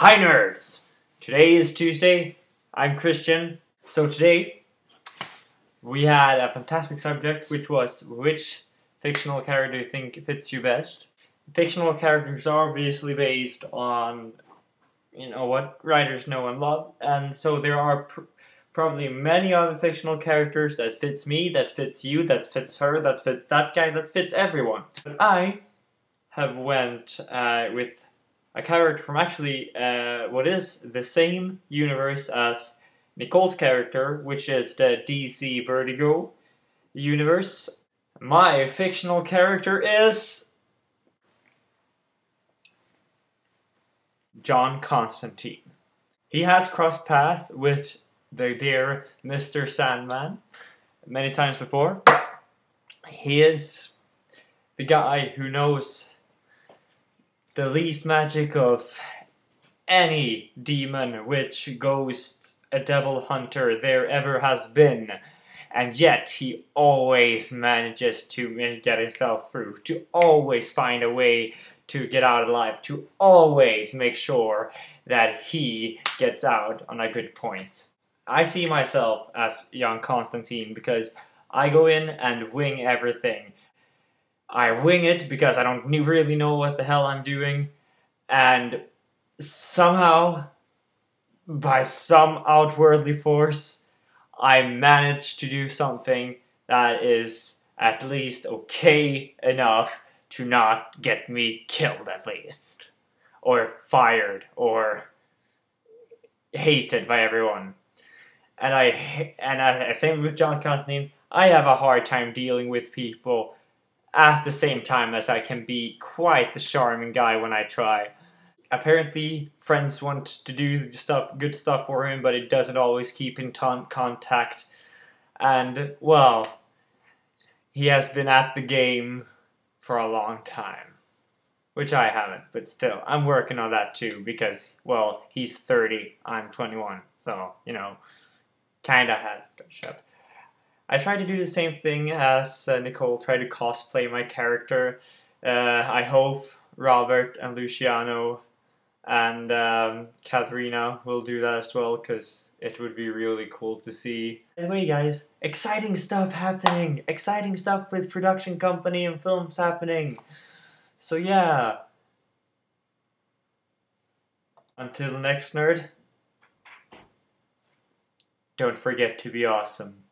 Hi nerds! Today is Tuesday. I'm Christian. So today we had a fantastic subject which was which fictional character you think fits you best. Fictional characters are obviously based on you know what writers know and love and so there are pr probably many other fictional characters that fits me, that fits you, that fits her, that fits that guy, that fits everyone. But I have went uh, with a character from actually uh, what is the same universe as Nicole's character, which is the DC Vertigo universe. My fictional character is John Constantine. He has crossed paths with the dear Mr. Sandman many times before. He is the guy who knows the least magic of any demon, witch, ghost, a devil hunter there ever has been. And yet he always manages to get himself through, to always find a way to get out alive, to always make sure that he gets out on a good point. I see myself as young Constantine because I go in and wing everything. I wing it because I don't really know what the hell I'm doing, and somehow, by some outwardly force, I manage to do something that is at least okay enough to not get me killed, at least. Or fired, or hated by everyone and I and I, same with John Constantine. I have a hard time dealing with people at the same time as I can be quite the charming guy when I try. Apparently, friends want to do stuff, good stuff for him, but it doesn't always keep in contact. And well, he has been at the game for a long time, which I haven't. But still, I'm working on that too because well, he's 30, I'm 21, so you know kinda has shut. I tried to do the same thing as uh, Nicole tried to cosplay my character. Uh, I hope Robert and Luciano and um, Katharina will do that as well because it would be really cool to see. Anyway, guys, exciting stuff happening! Exciting stuff with production company and films happening. So, yeah. Until next nerd. Don't forget to be awesome.